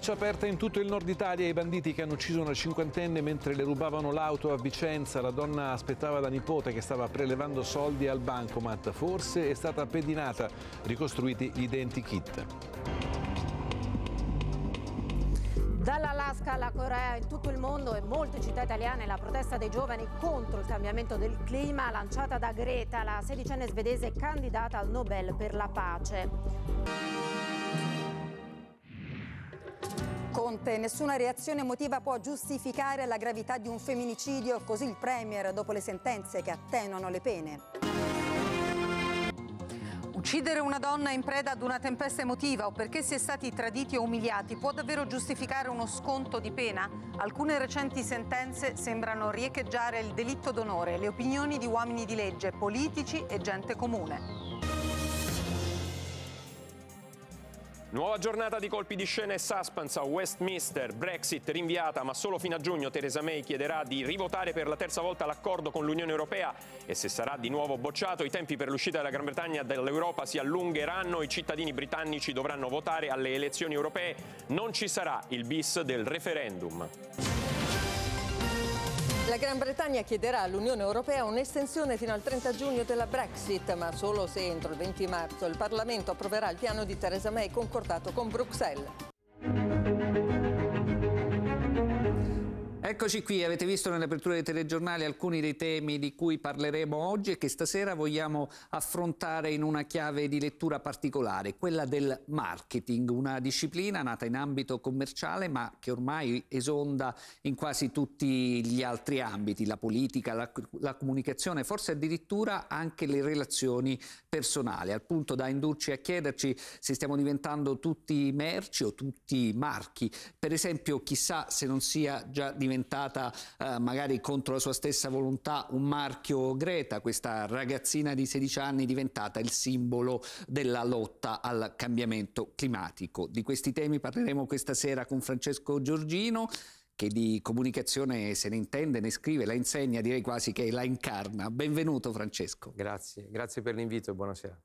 Caccia aperta in tutto il nord Italia ai banditi che hanno ucciso una cinquantenne mentre le rubavano l'auto a Vicenza. La donna aspettava la nipote che stava prelevando soldi al bancomat. Forse è stata pedinata. Ricostruiti gli identikit. Dall'Alaska alla Corea, in tutto il mondo e molte città italiane, la protesta dei giovani contro il cambiamento del clima lanciata da Greta, la sedicenne svedese candidata al Nobel per la pace. Conte, nessuna reazione emotiva può giustificare la gravità di un femminicidio, così il Premier dopo le sentenze che attenuano le pene. Uccidere una donna in preda ad una tempesta emotiva o perché si è stati traditi o umiliati può davvero giustificare uno sconto di pena? Alcune recenti sentenze sembrano riecheggiare il delitto d'onore, le opinioni di uomini di legge, politici e gente comune. Nuova giornata di colpi di scena e suspense a Westminster, Brexit rinviata ma solo fino a giugno Theresa May chiederà di rivotare per la terza volta l'accordo con l'Unione Europea. E se sarà di nuovo bocciato i tempi per l'uscita della Gran Bretagna dall'Europa si allungheranno, i cittadini britannici dovranno votare alle elezioni europee, non ci sarà il bis del referendum. La Gran Bretagna chiederà all'Unione Europea un'estensione fino al 30 giugno della Brexit, ma solo se entro il 20 marzo il Parlamento approverà il piano di Theresa May concordato con Bruxelles. Eccoci qui, avete visto nell'apertura dei telegiornali alcuni dei temi di cui parleremo oggi e che stasera vogliamo affrontare in una chiave di lettura particolare, quella del marketing, una disciplina nata in ambito commerciale ma che ormai esonda in quasi tutti gli altri ambiti, la politica, la, la comunicazione, forse addirittura anche le relazioni personali, al punto da indurci a chiederci se stiamo diventando tutti merci o tutti marchi. Per esempio, chissà se non sia già diventato diventata eh, magari contro la sua stessa volontà un marchio Greta, questa ragazzina di 16 anni diventata il simbolo della lotta al cambiamento climatico. Di questi temi parleremo questa sera con Francesco Giorgino che di comunicazione se ne intende, ne scrive, la insegna, direi quasi che la incarna. Benvenuto Francesco. Grazie, grazie per l'invito e buonasera.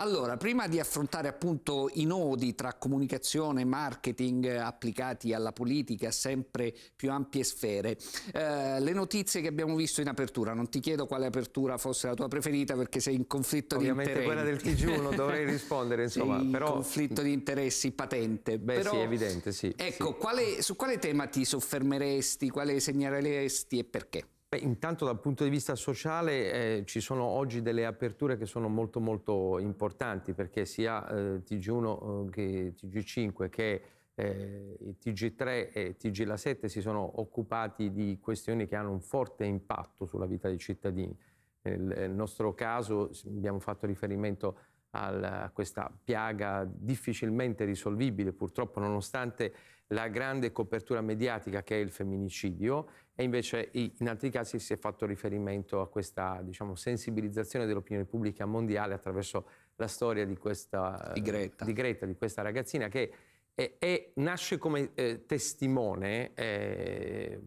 Allora, prima di affrontare appunto i nodi tra comunicazione e marketing applicati alla politica a sempre più ampie sfere, eh, le notizie che abbiamo visto in apertura, non ti chiedo quale apertura fosse la tua preferita perché sei in conflitto Ovviamente di interessi. Ovviamente quella del TG1 dovrei rispondere, insomma. Sì, però... conflitto di interessi patente. Beh però, sì, evidente, sì. Ecco, sì. Quale, su quale tema ti soffermeresti, quale segnaleresti e perché? Beh, intanto dal punto di vista sociale eh, ci sono oggi delle aperture che sono molto molto importanti perché sia eh, TG1 eh, che TG5 che eh, TG3 e TG La 7 si sono occupati di questioni che hanno un forte impatto sulla vita dei cittadini. Nel, nostro caso abbiamo fatto riferimento a questa piaga difficilmente risolvibile purtroppo nonostante la grande copertura mediatica che è il femminicidio e invece in altri casi si è fatto riferimento a questa diciamo, sensibilizzazione dell'opinione pubblica mondiale attraverso la storia di, questa, di, Greta. di, Greta, di questa ragazzina che è, è, nasce come eh, testimone, eh,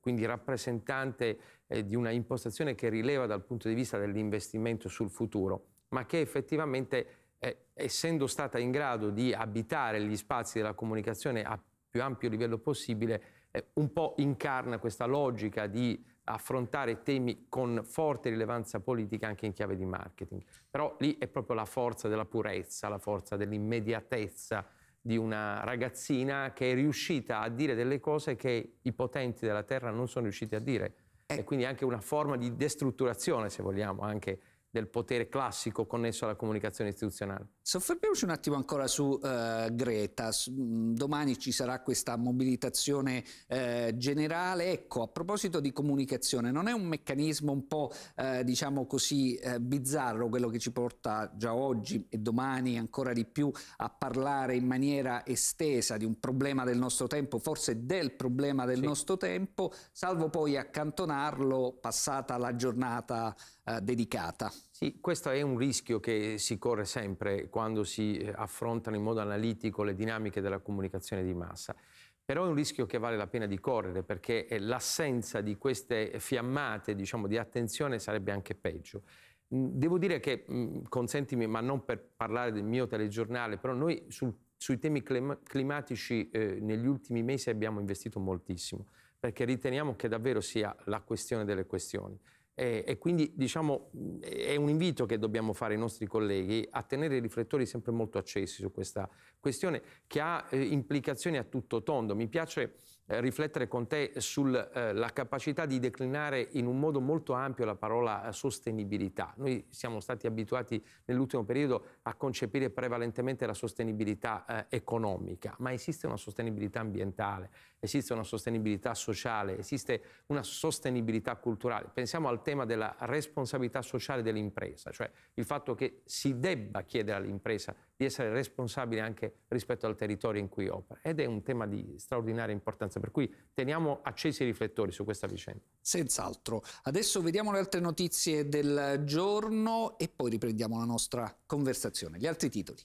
quindi rappresentante eh, di una impostazione che rileva dal punto di vista dell'investimento sul futuro, ma che effettivamente, eh, essendo stata in grado di abitare gli spazi della comunicazione a più ampio livello possibile, eh, un po' incarna questa logica di affrontare temi con forte rilevanza politica anche in chiave di marketing. Però lì è proprio la forza della purezza, la forza dell'immediatezza di una ragazzina che è riuscita a dire delle cose che i potenti della terra non sono riusciti a dire. Eh. E quindi anche una forma di destrutturazione, se vogliamo, anche del potere classico connesso alla comunicazione istituzionale. Soffermiamoci un attimo ancora su uh, Greta. Mm, domani ci sarà questa mobilitazione uh, generale. Ecco, a proposito di comunicazione, non è un meccanismo un po' uh, diciamo così bizzarro quello che ci porta già oggi e domani ancora di più a parlare in maniera estesa di un problema del nostro tempo, forse del problema del sì. nostro tempo, salvo poi accantonarlo passata la giornata dedicata? Sì, questo è un rischio che si corre sempre quando si eh, affrontano in modo analitico le dinamiche della comunicazione di massa. Però è un rischio che vale la pena di correre perché eh, l'assenza di queste fiammate diciamo, di attenzione sarebbe anche peggio. Mm, devo dire che, mm, consentimi, ma non per parlare del mio telegiornale, però noi sul sui temi climatici eh, negli ultimi mesi abbiamo investito moltissimo, perché riteniamo che davvero sia la questione delle questioni. E, e, quindi diciamo è un invito che dobbiamo fare ai nostri colleghi a tenere i riflettori sempre molto accesi su questa questione che ha eh, implicazioni a tutto tondo. Mi piace eh, riflettere con te sulla eh, capacità di declinare in un modo molto ampio la parola eh, sostenibilità. Noi siamo stati abituati nell'ultimo periodo a concepire prevalentemente la sostenibilità eh, economica, ma esiste una sostenibilità ambientale, esiste una sostenibilità sociale, esiste una sostenibilità culturale. Pensiamo al tema della responsabilità sociale dell'impresa, cioè il fatto che si debba chiedere all'impresa di essere responsabile anche rispetto al territorio in cui opera ed è un tema di straordinaria importanza, per cui teniamo accesi i riflettori su questa vicenda. Senz'altro. Adesso vediamo le altre notizie del giorno e poi riprendiamo la nostra conversazione. Gli altri titoli.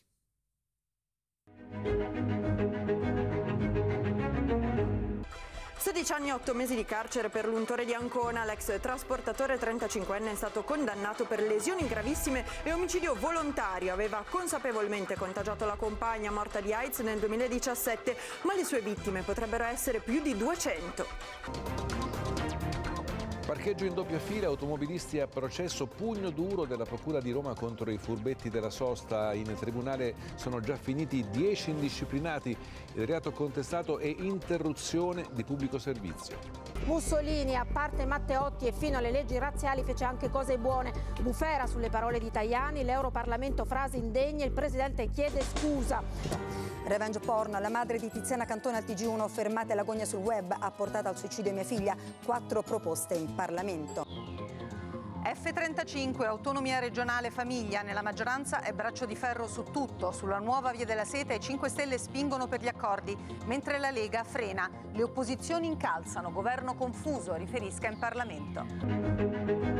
16 anni e 8 mesi di carcere per l'untore di Ancona, l'ex trasportatore 35enne è stato condannato per lesioni gravissime e omicidio volontario. Aveva consapevolmente contagiato la compagna morta di AIDS nel 2017, ma le sue vittime potrebbero essere più di 200. Parcheggio in doppia fila, automobilisti a processo, pugno duro della Procura di Roma contro i furbetti della sosta. In tribunale sono già finiti 10 indisciplinati. Il reato contestato è interruzione di pubblico servizio. Mussolini, a parte Matteotti e fino alle leggi razziali, fece anche cose buone. Bufera sulle parole di Tajani, l'Europarlamento frasi indegne, il Presidente chiede scusa. Revenge porn, la madre di Tiziana Cantone al TG1, fermate l'agonia sul web, ha portato al suicidio mia figlia. Quattro proposte in Parlamento. F35, autonomia regionale famiglia, nella maggioranza è braccio di ferro su tutto. Sulla nuova via della seta i 5 Stelle spingono per gli accordi, mentre la Lega frena. Le opposizioni incalzano, governo confuso, riferisca in Parlamento.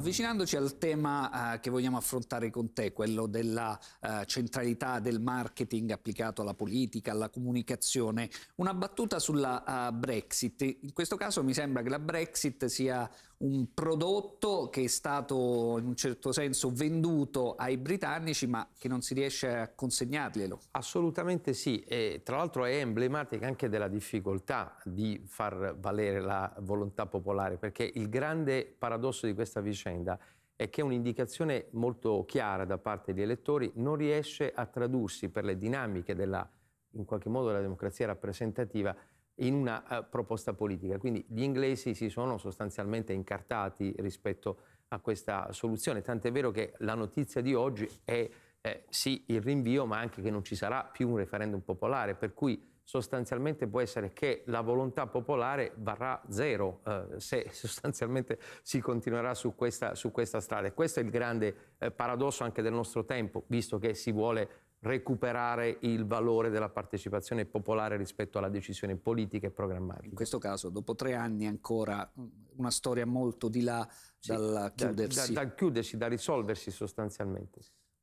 Avvicinandoci al tema eh, che vogliamo affrontare con te, quello della eh, centralità del marketing applicato alla politica, alla comunicazione, una battuta sulla uh, Brexit. In questo caso mi sembra che la Brexit sia un prodotto che è stato in un certo senso venduto ai britannici ma che non si riesce a consegnarglielo. Assolutamente sì e tra l'altro è emblematica anche della difficoltà di far valere la volontà popolare perché il grande paradosso di questa vicenda è che un'indicazione molto chiara da parte degli elettori non riesce a tradursi per le dinamiche della, in qualche modo della democrazia rappresentativa in una uh, proposta politica. Quindi gli inglesi si sono sostanzialmente incartati rispetto a questa soluzione, tant'è vero che la notizia di oggi è eh, sì il rinvio, ma anche che non ci sarà più un referendum popolare, per cui sostanzialmente può essere che la volontà popolare varrà zero eh, se sostanzialmente si continuerà su questa, su questa strada. E questo è il grande eh, paradosso anche del nostro tempo, visto che si vuole recuperare il valore della partecipazione popolare rispetto alla decisione politica e programmatica. In questo caso, dopo tre anni ancora, una storia molto di là sì, dal chiudersi. Da, da, dal chiudersi, da risolversi sostanzialmente.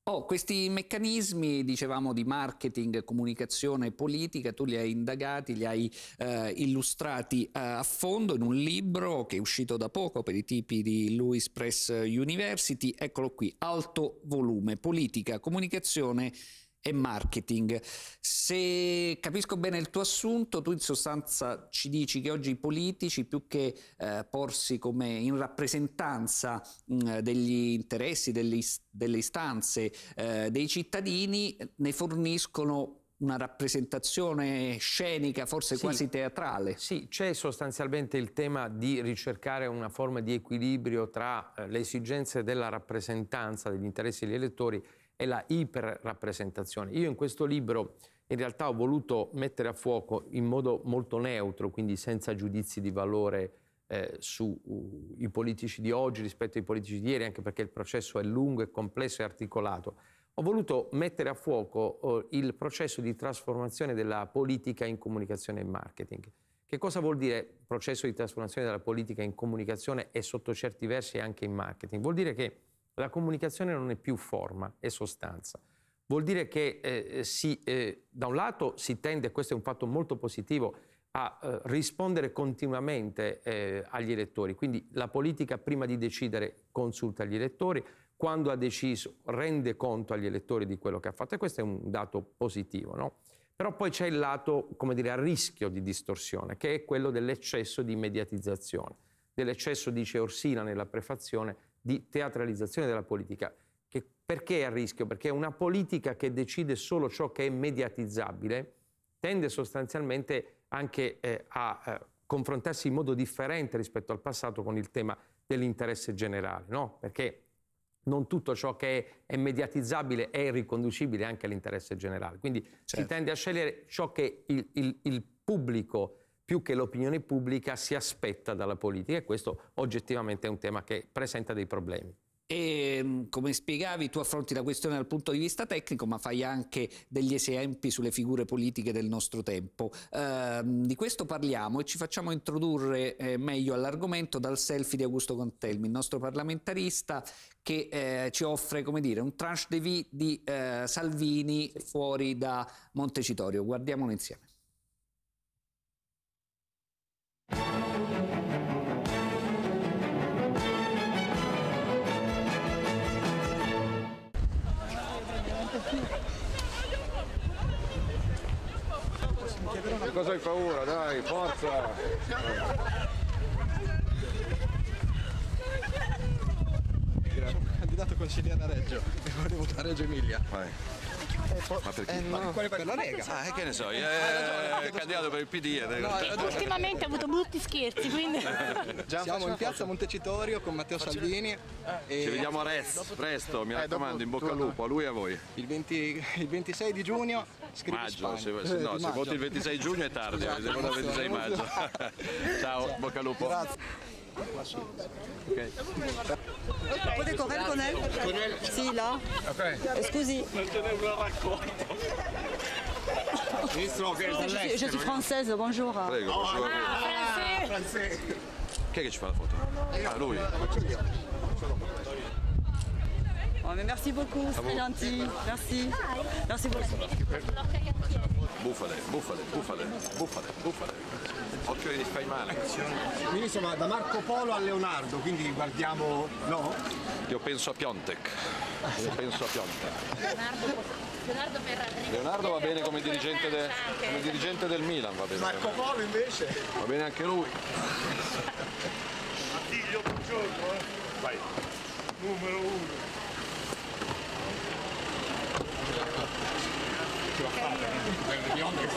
Oh, questi meccanismi, dicevamo, di marketing, comunicazione politica, tu li hai indagati, li hai eh, illustrati eh, a fondo in un libro che è uscito da poco per i tipi di Louis Press University. Eccolo qui, alto volume, politica, comunicazione e marketing. Se capisco bene il tuo assunto, tu in sostanza ci dici che oggi i politici, più che eh, porsi come in rappresentanza mh, degli interessi, delle, delle istanze eh, dei cittadini, ne forniscono una rappresentazione scenica, forse sì, quasi teatrale. Sì, c'è sostanzialmente il tema di ricercare una forma di equilibrio tra eh, le esigenze della rappresentanza degli interessi degli elettori è la iperrappresentazione. Io in questo libro in realtà ho voluto mettere a fuoco in modo molto neutro, quindi senza giudizi di valore eh, sui uh, politici di oggi rispetto ai politici di ieri, anche perché il processo è lungo, è complesso e articolato. Ho voluto mettere a fuoco uh, il processo di trasformazione della politica in comunicazione e marketing. Che cosa vuol dire processo di trasformazione della politica in comunicazione e sotto certi versi anche in marketing? Vuol dire che la comunicazione non è più forma, è sostanza. Vuol dire che eh, si, eh, da un lato si tende, questo è un fatto molto positivo, a eh, rispondere continuamente eh, agli elettori. Quindi la politica prima di decidere consulta gli elettori, quando ha deciso rende conto agli elettori di quello che ha fatto e questo è un dato positivo. No? Però poi c'è il lato, come dire, a rischio di distorsione, che è quello dell'eccesso di mediatizzazione, dell'eccesso, dice Orsina nella prefazione, di teatralizzazione della politica. Che perché è a rischio? Perché una politica che decide solo ciò che è mediatizzabile tende sostanzialmente anche eh, a eh, confrontarsi in modo differente rispetto al passato con il tema dell'interesse generale, no? Perché non tutto ciò che è, è, mediatizzabile è riconducibile anche all'interesse generale. Quindi certo. si tende a scegliere ciò che il, il, il pubblico più che l'opinione pubblica si aspetta dalla politica e questo oggettivamente è un tema che presenta dei problemi. E mm, come spiegavi, tu affronti la questione dal punto di vista tecnico, ma fai anche degli esempi sulle figure politiche del nostro tempo. Eh, di questo parliamo e ci facciamo introdurre eh, meglio all'argomento dal selfie di Augusto Contelmi, il nostro parlamentarista che eh, ci offre, come dire, un tranche de vie di eh, Salvini fuori da Montecitorio. Guardiamolo insieme. Cosa hai paura? Dai, forza! Sono candidato consigliere a Reggio e volevo votare Reggio Emilia. Vai. Ma perché? Eh, no. per la Lega. Ah, che ne so, io è candidato per il PD. No, ultimamente ha avuto brutti scherzi, quindi... Siamo in piazza Montecitorio con Matteo Salvini. E... Ci vediamo a Rez, presto, mi raccomando, in bocca al lupo, a lui e a voi. Il, 20, il 26 di giugno scrivi Maggio, se, se, no, se voti il 26 giugno è tardi, se voti il 26 maggio. Ciao, bocca al lupo. Grazie. Okay. Potete correre con elle Con elle Sì, là. Ok. Scusi. Ministro, che è je, je suis française, bonjour. Prego, oh, ah, francese. Chi è che ci fa la foto? Ah, lui. Oh, mais merci beaucoup, c'est très gentil. Merci. Merci beaucoup. Bufale, bufale, bufale, bufale, bufale. Occhio che ti fai male. Quindi insomma da Marco Polo a Leonardo, quindi guardiamo. no? Io penso a Piontek. Io penso a Piontek. Leonardo, Leonardo, Leonardo va bene come dirigente, de, come dirigente del Milan, va bene. Marco Polo invece? Va bene anche lui. Attilio, buongiorno. Eh. Vai. Numero uno. Ce l'ha fatta, Piontek.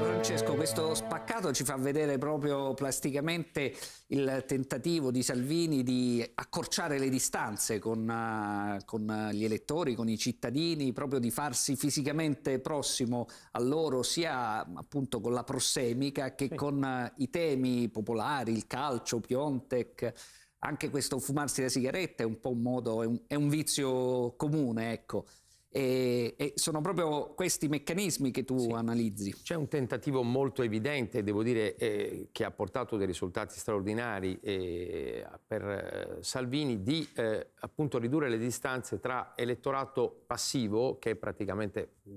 Francesco, questo spaccato ci fa vedere proprio plasticamente il tentativo di Salvini di accorciare le distanze con, uh, con, gli elettori, con i cittadini, proprio di farsi fisicamente prossimo a loro, sia appunto con la prossemica che sì. con uh, i temi popolari, il calcio, Piontek. Anche questo fumarsi la sigaretta è un po' un modo, è un, è un vizio comune, ecco. E, e, sono proprio questi meccanismi che tu sì. analizzi. C'è un tentativo molto evidente, devo dire, eh, che ha portato dei risultati straordinari eh, per eh, Salvini di eh, appunto ridurre le distanze tra elettorato passivo, che è praticamente mh,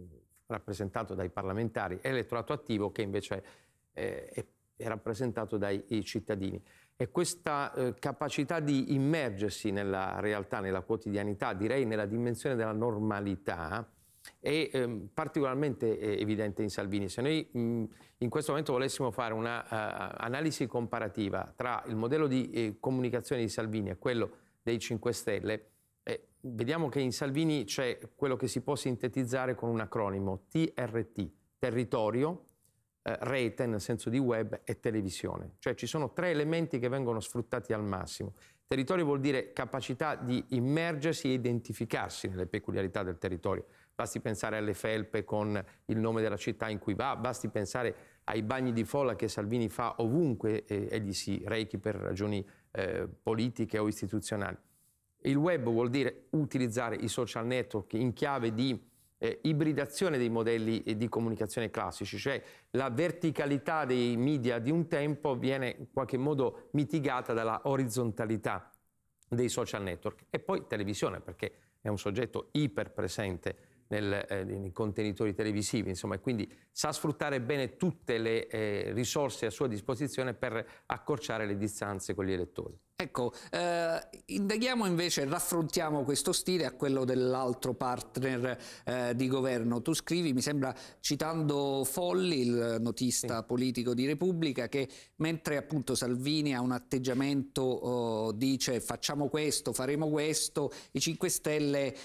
rappresentato dai parlamentari, e elettorato attivo, che invece eh, è, è rappresentato dai cittadini. E questa eh, capacità di immergersi nella realtà, nella quotidianità, direi nella dimensione della normalità, è eh, particolarmente eh, evidente in Salvini. Se noi mh, in questo momento volessimo fare un'analisi uh, comparativa tra il modello di eh, comunicazione di Salvini e quello dei 5 Stelle, eh, vediamo che in Salvini c'è quello che si può sintetizzare con un acronimo TRT, territorio, eh, rete nel senso di web e televisione. Cioè ci sono tre elementi che vengono sfruttati al massimo. Territorio vuol dire capacità di immergersi e identificarsi nelle peculiarità del territorio. Basti pensare alle felpe con il nome della città in cui va, basti pensare ai bagni di folla che Salvini fa ovunque eh, egli si rechi per ragioni eh, politiche o istituzionali. Il web vuol dire utilizzare i social network in chiave di eh, ibridazione dei modelli eh, di comunicazione classici, cioè la verticalità dei media di un tempo viene in qualche modo mitigata dalla orizzontalità dei social network e poi televisione perché è un soggetto iperpresente nel, eh, nei contenitori televisivi, insomma, e quindi sa sfruttare bene tutte le eh, risorse a sua disposizione per accorciare le distanze con gli elettori. Ecco, eh, indaghiamo invece, raffrontiamo questo stile a quello dell'altro partner eh, di governo. Tu scrivi, mi sembra, citando Folli, il notista sì. politico di Repubblica, che mentre appunto Salvini ha un atteggiamento, oh, dice facciamo questo, faremo questo, i 5 Stelle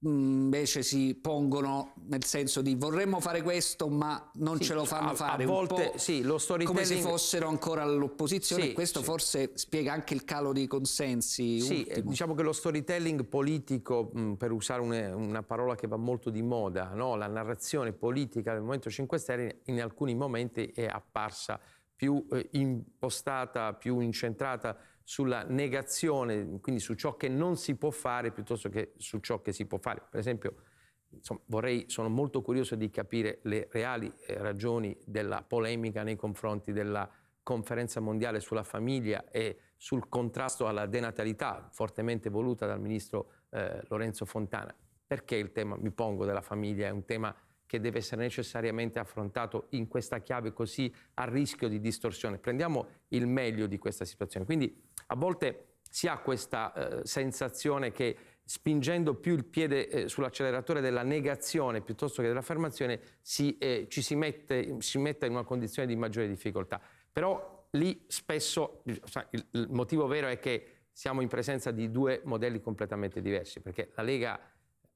invece si pongono nel senso di vorremmo fare questo ma non sì, ce lo fanno a, fare a volte sì, lo come se fossero ancora all'opposizione sì, questo sì. forse spiega anche il calo dei consensi sì, ultimo. diciamo che lo storytelling politico mh, per usare una, una, parola che va molto di moda no? la narrazione politica del Movimento 5 Stelle in alcuni momenti è apparsa più eh, impostata, più incentrata sulla negazione, quindi su ciò che non si può fare piuttosto che su ciò che si può fare. Per esempio, insomma, vorrei, sono molto curioso di capire le reali eh, ragioni della polemica nei confronti della conferenza mondiale sulla famiglia e sul contrasto alla denatalità, fortemente voluta dal ministro eh, Lorenzo Fontana. Perché il tema, mi pongo, della famiglia è un tema che deve essere necessariamente affrontato in questa chiave così a rischio di distorsione. Prendiamo il meglio di questa situazione. Quindi a volte si ha questa eh, sensazione che spingendo più il piede eh, sull'acceleratore della negazione piuttosto che dell'affermazione si, eh, ci si mette, si metta in una condizione di maggiore difficoltà. Però lì spesso il motivo vero è che siamo in presenza di due modelli completamente diversi, perché la Lega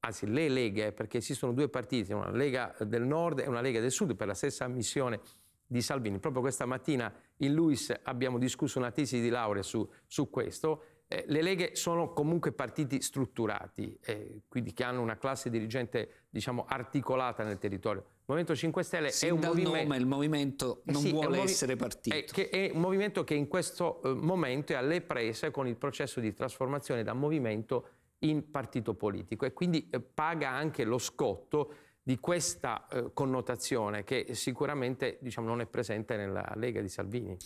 anzi le leghe, perché esistono due partiti, una Lega del Nord e una Lega del Sud per la stessa missione di Salvini. Proprio questa mattina in Luis abbiamo discusso una tesi di laurea su, su questo. Eh, le leghe sono comunque partiti strutturati, eh, quindi che hanno una classe dirigente diciamo, articolata nel territorio. Il Movimento 5 Stelle Sin è un movimento... Nome, il movimento non sì, vuole movi... essere partito. È, che è un movimento che in questo eh, momento è alle prese con il processo di trasformazione da movimento in partito politico e quindi eh, paga anche lo scotto di questa eh, connotazione che sicuramente diciamo, non è presente nella Lega di Salvini.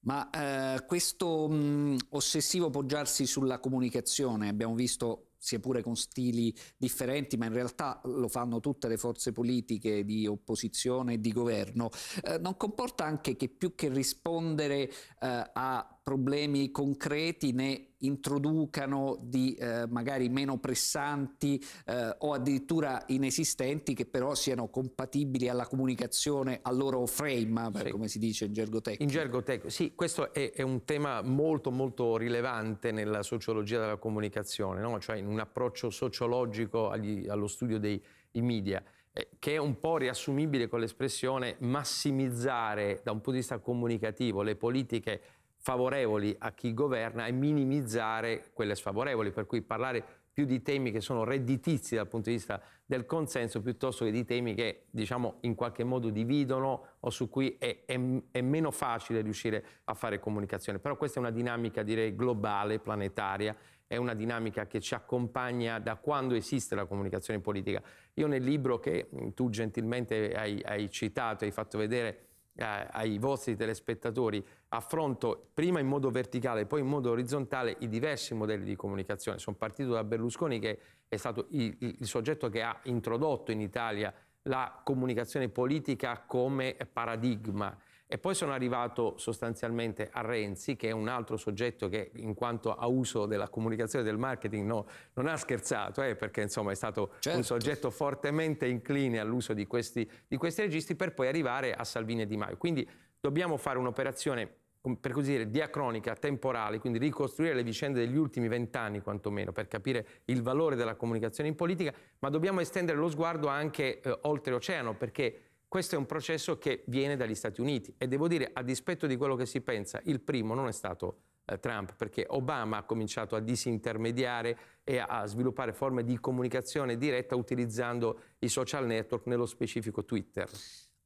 Ma eh, questo mh, ossessivo poggiarsi sulla comunicazione, abbiamo visto sia pure con stili differenti, ma in realtà lo fanno tutte le forze politiche di opposizione e di governo, eh, non comporta anche che più che rispondere eh, a problemi concreti ne introducano di eh, magari meno pressanti eh, o addirittura inesistenti che però siano compatibili alla comunicazione, al loro frame, sì. come si dice in gergo tecnico. In gergo tecnico, sì, questo è, è, un tema molto molto rilevante nella sociologia della comunicazione, no? cioè in un approccio sociologico agli, allo studio dei media eh, che è un po' riassumibile con l'espressione massimizzare da un punto di vista comunicativo le politiche favorevoli a chi governa e minimizzare quelle sfavorevoli, per cui parlare più di temi che sono redditizi dal punto di vista del consenso piuttosto che di temi che diciamo in qualche modo dividono o su cui è, è, è, meno facile riuscire a fare comunicazione. Però questa è una dinamica direi globale, planetaria, è una dinamica che ci accompagna da quando esiste la comunicazione politica. Io nel libro che tu gentilmente hai, hai citato, hai fatto vedere ai vostri telespettatori affronto prima in modo verticale poi in modo orizzontale i diversi modelli di comunicazione. Sono partito da Berlusconi che è stato il, il soggetto che ha introdotto in Italia la comunicazione politica come paradigma e poi sono arrivato sostanzialmente a Renzi, che è un altro soggetto che in quanto a uso della comunicazione e del marketing no, non ha scherzato, eh, perché insomma è stato certo. un soggetto fortemente incline all'uso di questi, di questi registri per poi arrivare a Salvini e Di Maio. Quindi dobbiamo fare un'operazione per così dire, diacronica, temporale, quindi ricostruire le vicende degli ultimi vent'anni quantomeno per capire il valore della comunicazione in politica, ma dobbiamo estendere lo sguardo anche eh, oltreoceano perché questo è un processo che viene dagli Stati Uniti e devo dire, a dispetto di quello che si pensa, il primo non è stato eh, Trump, perché Obama ha cominciato a disintermediare e a sviluppare forme di comunicazione diretta utilizzando i social network, nello specifico Twitter.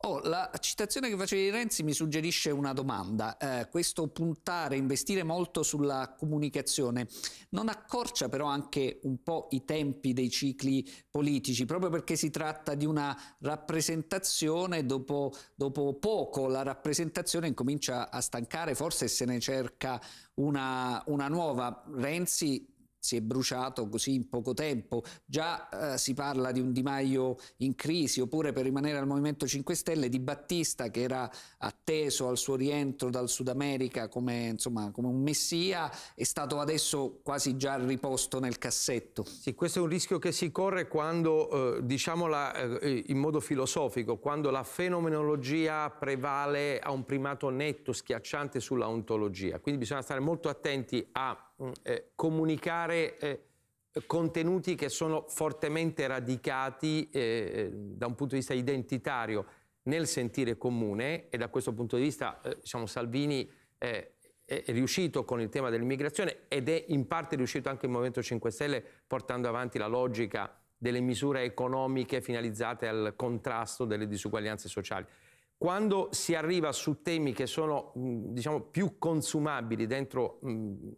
Oh, la citazione che facevi di Renzi mi suggerisce una domanda. Eh, questo puntare, investire molto sulla comunicazione, non accorcia però anche un po' i tempi dei cicli politici, proprio perché si tratta di una rappresentazione, dopo, dopo poco la rappresentazione incomincia a stancare, forse se ne cerca una, una nuova. Renzi si è bruciato così in poco tempo. Già eh, si parla di un Di Maio in crisi, oppure per rimanere al Movimento 5 Stelle di Battista che era atteso al suo rientro dal Sud America come, insomma, come un messia, è stato adesso quasi già riposto nel cassetto. Sì, questo è un rischio che si corre quando, eh, diciamola eh, in modo filosofico, quando la fenomenologia prevale a un primato netto, schiacciante sulla ontologia. Quindi bisogna stare molto attenti a eh, comunicare eh, contenuti che sono fortemente radicati eh, eh, da un punto di vista identitario nel sentire comune e da questo punto di vista eh, diciamo, Salvini è riuscito con il tema dell'immigrazione ed è in parte riuscito anche il Movimento 5 Stelle portando avanti la logica delle misure economiche finalizzate al contrasto delle disuguaglianze sociali. Quando si arriva su temi che sono diciamo, più consumabili dentro mh,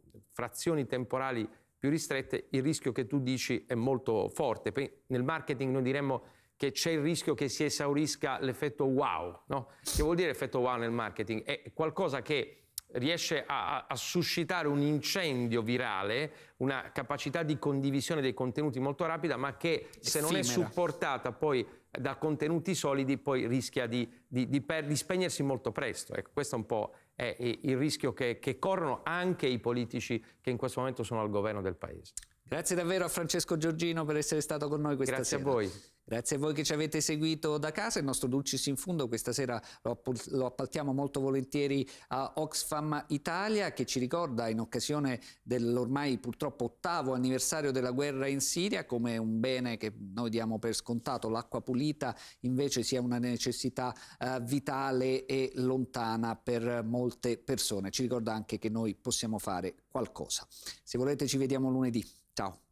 frazioni temporali più ristrette, il rischio che tu dici è molto forte. Nel marketing noi diremmo che c'è il rischio che si esaurisca l'effetto wow. No? Che vuol dire effetto wow nel marketing? È qualcosa che riesce a, a, suscitare un incendio virale, una capacità di condivisione dei contenuti molto rapida, ma che se non è supportata poi da contenuti solidi poi rischia di, di, di, per, di spegnersi molto presto. Ecco, questo è un po' è il rischio che, che corrono anche i politici che in questo momento sono al governo del Paese. Grazie davvero a Francesco Giorgino per essere stato con noi questa Grazie sera. Grazie a voi. Grazie a voi che ci avete seguito da casa. Il nostro Dulcis in Fundo questa sera lo, lo appaltiamo molto volentieri a Oxfam Italia che ci ricorda in occasione dell'ormai purtroppo ottavo anniversario della guerra in Siria come un bene che noi diamo per scontato, l'acqua pulita invece sia una necessità eh, vitale e lontana per molte persone. Ci ricorda anche che noi possiamo fare qualcosa. Se volete ci vediamo lunedì. Ciao.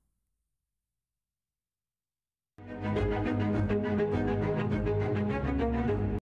Música